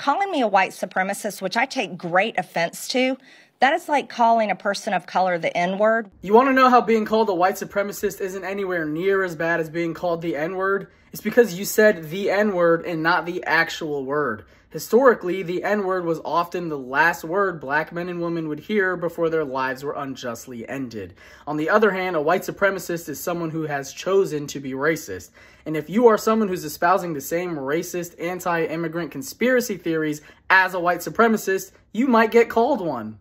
calling me a white supremacist, which I take great offense to, that is like calling a person of color the N word. You want to know how being called a white supremacist isn't anywhere near as bad as being called the N word? It's because you said the N word and not the actual word. Historically, the N word was often the last word black men and women would hear before their lives were unjustly ended. On the other hand, a white supremacist is someone who has chosen to be racist. And if you are someone who's espousing the same racist, anti immigrant conspiracy theories as a white supremacist, you might get called one.